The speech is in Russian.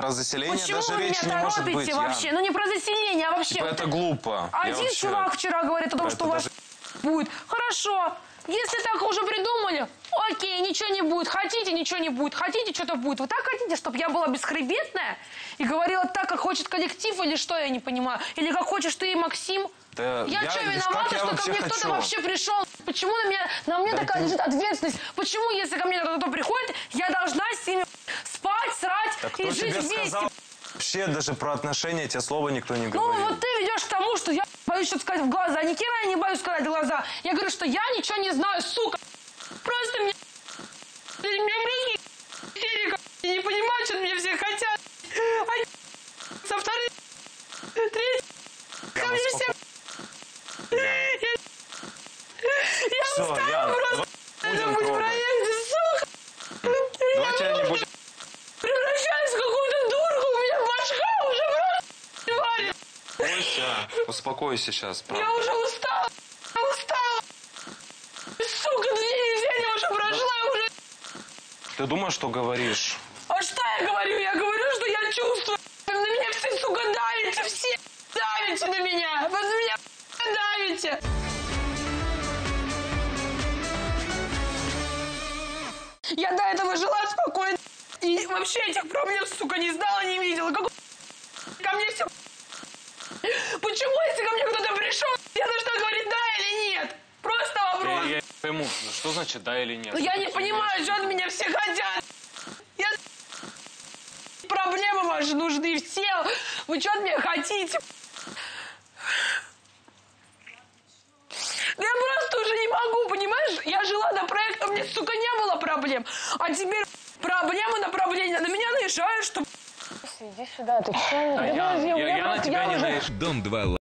Про заселение Почему даже вы меня речи не может торопите быть. вообще? Ян. Ну не про заселение, а вообще. Типа, это глупо. Я Один вообще- чувак вчера говорит о том, Это что у вас будет. Хорошо. Если так уже придумали, окей, ничего не будет. Хотите, ничего не будет. Хотите, что-то будет. Вы так хотите, чтобы я была бесхребетная и говорила так, как хочет коллектив, или что, я не понимаю? Или как хочешь ты и Максим? Да я, я- что, как виновата, я что ко вообще мне кто-то хочу? вообще пришел? Почему на меня, на мне такая лежит ответственность? Почему, если ко мне кто-то приходит, я должна с ними Так и кто жить тебе вместе? сказал? Вообще даже про отношения тебе слова никто не Ну, говорил. вот ты ведешь к тому, что я боюсь что-то сказать в глаза. Ни хера я не боюсь сказать в глаза. Я говорю, что я ничего не знаю, сука. Просто мне... Меня просто истерика. Я не понимаю, что от меня все хотят. Они со второй... Третий... Ко мне все... Я, я Всё, устала Ян, просто. давай Это будем быть трогать. проекте, сука. Давай тебя не будем... Превращаюсь в какую-то дурку. У меня башка уже просто варит. Успокойся, успокойся сейчас, правда. Я уже устала. Я устала. Сука, две недели уже прошла, я уже... Ты думаешь, что говоришь? А что я говорю? Я говорю, что я чувствую. На меня все, сука, давите, все давите на меня. Вы на меня давите. Я до этого жила спокойно. И вообще этих проблем, сука, не знала, не видела. Какой ко мне все... Почему, если ко мне кто-то пришел, я должна говорить да или нет? Просто вопрос. Я, я не пойму, что значит да или нет? Ну, я не понимаю, что от меня все хотят. Я... Проблемы ваши нужны все. Вы что от меня хотите? Да Я просто уже не могу, понимаешь? Я жила до проекта, у меня, сука, не было проблем. А теперь проблемы направления на меня наезжают, что... Иди сюда, ты что? Я, я, я на тебя не наезжаю. Дом 2